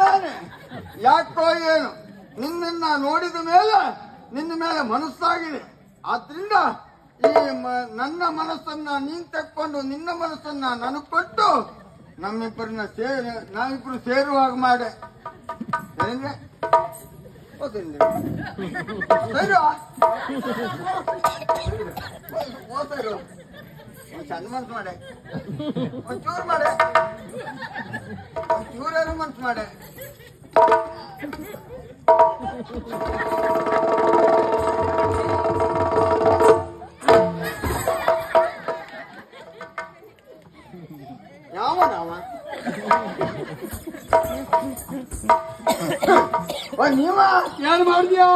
ನಾನೇ. ಯಾಕೋ ಏನು? ನಿನ್ನ ನೋಡಿದ ಮೇಲೆ ನಿನ್ನ ಮೇಲೆ ಮನಸ್ಸಾಗಿದೆ. ಆದ್ರಿಂದ ಈ ನನ್ನ ಮನಸ್ಸನ್ನ ನೀನ್ ತಕ್ಕೊಂಡು ನಿನ್ನ ಮನಸ್ಸನ್ನ ನನಗ್ ಕೊಟ್ಟು ನಮ್ಮಿಬ್ಬರನ್ನ ಸೇರಿ, ನಾವಿಬ್ರು ಸೇರುವಾಗ ಮಾಡೆ. ಸರಿಯಾ ಓದಿರು ಚಂದ ಮಾಡೆ. ಒಂಚೂರು ಮಾಡೆ. ಒಂಚೂರು ಮನ್ಸು ಮಾಡ. ಯಾವ ನಾವ? ನೀವ? ಏನ್ ಮಾಡಿದ್ಯಾ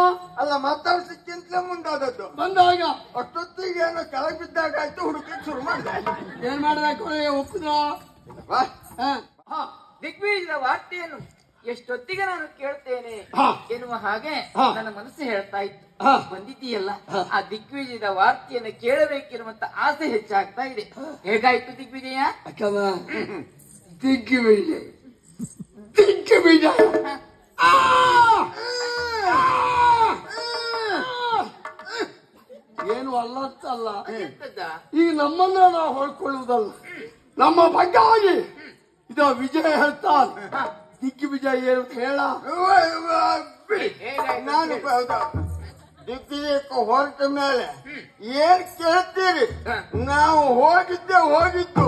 ಅಲ್ಲ ಮಾತಾಡ್ಸಕ್ಕಿಂತಲೇ ಮುಂದಾದದ್ದು. ಬಂದಾಗ? ಅಷ್ಟೊತ್ತಿಗೆ ಏನೋ ಕೆಳಗೆ ಬಿದ್ದಾಗ ಆಯ್ತು ಹುಡುಕಕ್ಕೆ ಶುರು ಮಾಡಿದೆ. ಏನ್ ಮಾಡ್ಬೇಕು? ಒಪ್ಪಿದ್ರ? ದಿಗ್ವಿಜಯದ ವಾರ್ತೆಯನ್ನು ಎಷ್ಟೊತ್ತಿಗೆ ನಾನು ಕೇಳ್ತೇನೆ. ಎನ್ನುವ ಹಾಗೆ ನನ್ನ ಮನಸ್ಸು ಹೇಳ್ತಾ ಇತ್ತು. ಬಂದಿದ್ದೀಯಲ್ಲ? ಆ ದಿಗ್ವಿಜಯದ ವಾರ್ತೆಯನ್ನು ಕೇಳಬೇಕಿರುವಂತ ಆಸೆ ಹೆಚ್ಚಾಗ್ತಾ ಇದೆ. ಹೇಗಾಯ್ತು ದಿಗ್ವಿಜಯ? ದಿಗ್ವಿಜಯ. ದಿಗ್ವಿಜಯ! ಏನು ಅಲ್ಲ ಅಂತ ಅಲ್ಲ ಎಂತದ್ದ? ಈಗ ನಮ್ಮನ್ನ ನಾವು ಹೊಳ್ಕೊಳ್ಳುವುದಲ್ಲ ನಮ್ಮ ಬಗ್ಗೆ ಆಗಿ ಇದು ವಿಜಯ ಹೇಳ್ತಾನೆ. ದಿಗ್ಗಿ ವಿಜಯ ಏನು ಅಂತ ಹೇಳ. ನಾನು ಹೊರಟ ಮೇಲೆ ಏನ್ ಕೇಳ್ತೀರಿ? ನಾವು ಹೋಗಿದ್ದೆ ಹೋಗಿದ್ದು.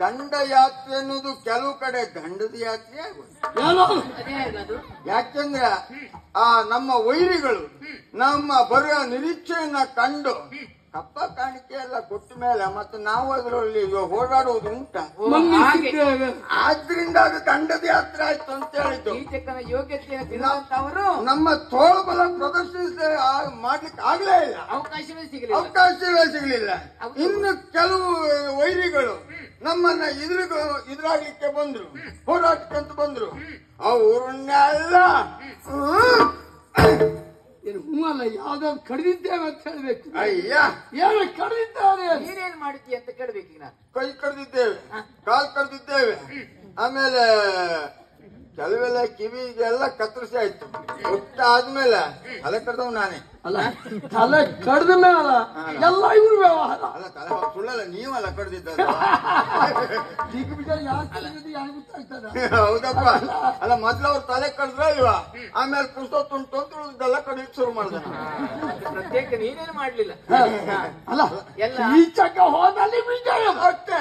ದಂಡ ಯಾತ್ರೆ ಅನ್ನೋದು ಕೆಲವು ಕಡೆ ದಂಡದ ಯಾತ್ರೆ ಹೇಗದು ಯಾಕೆಂದ್ರೆ ಆ ನಮ್ಮ ವೈರಿಗಳು ನಮ್ಮ ಬರುವ ನಿರೀಕ್ಷೆಯನ್ನ ಕಂಡು ಕಪ್ಪ ಕಾಣಿಕೆ ಎಲ್ಲ ಕೊಟ್ಟ ಮೇಲೆ ಮತ್ತೆ ನಾವು ಅದರಲ್ಲಿ ಹೋರಾಡುವುದು ಉಂಟ? ಆದ್ರಿಂದ ಅದು ದಂಡದ ಯಾತ್ರೆ ಆಯ್ತು ಅಂತ ಹೇಳಿದ್ದು. ಕೀಚಕನ ಯೋಗ್ಯತೆಯನ್ನು ಅವರು ನಮ್ಮ ತೋಳ್ಬಲ ಪ್ರದರ್ಶಿಸ ಮಾಡ್ಲಿಕ್ಕೆ ಆಗ್ಲೇ ಇಲ್ಲ. ಅವಕಾಶವೇ ಸಿಗಲಿಲ್ಲ. ಅವಕಾಶವೇ ಸಿಗಲಿಲ್ಲ. ಇನ್ನು ಕೆಲವು ವೈರಿಗಳು ನಮ್ಮನ್ನ ಎದುರು ಇದ್ರಾಗ್ಲಿಕ್ಕೆ ಬಂದ್ರು. ಹೋರಾಟಕ್ಕಂತ ಬಂದ್ರು. ಅವ್ರನ್ನೆಲ್ಲ ಹ್ಮ್, ಏನು ಹ್ಞೂ ಅಲ್ಲ ಯಾವ್ದಾದ್ರು ಕಡಿದಿದ್ದೇವೆ ಅಂತ ಹೇಳ್ಬೇಕು ಅಯ್ಯ ಏನು ಕಡಿದಿದ್ದಾರೆ ನೀನೇನ್ ಮಾಡಿದ್ದೀಯ ಅಂತ ಕೇಳ್ಬೇಕೀಗ ನಾನು ಕೈ ಕಡ್ದಿದ್ದೇವೆ ಕಾಲ್ ಕಡ್ದಿದ್ದೇವೆ ಆಮೇಲೆ ಕೆಲವೆಲ್ಲ ಕಿವಿಗೆಲ್ಲ ಕತ್ತರಿಸಿ ಆಯ್ತು. ಒಟ್ಟ ಆದ್ಮೇಲೆ ತಲೆ ಕಡ್ದವ್ ನಾನೇ. ಅಲ್ಲ ತಲೆ ಕಡ್ದ ಮೇಲೆ ಎಲ್ಲ ಇವ್ರ ವ್ಯವಹಾರ. ಅಲ್ಲ ತಲೆ ಸುಳ್ಳಲ್ಲ ನೀವಲ್ಲ ಕಡ್ದಿದ್ದ ಹೌದಪ್ಪ. ಅಲ್ಲ ಮೊದ್ಲು ಅವ್ರ ತಲೆ ಕಡ್ದ್ರ ಇವ ಆಮೇಲೆ ಪುಸ್ತಕ ತುಂಟು ಅಂತ ಉಳಿದೆಲ್ಲ ಕಡಿಲಿಕ್ಕೆ ಶುರು ಮಾಡ್ದೆ ಪ್ರತ್ಯೇಕ ನೀನೇನು ಮಾಡ್ಲಿಲ್ಲ? ಅಲ್ಲ ಎಲ್ಲ ಈ ಚಕ್ಕ ಹೋದಲ್ಲಿ ವಿಜಯ ಅಷ್ಟೇ.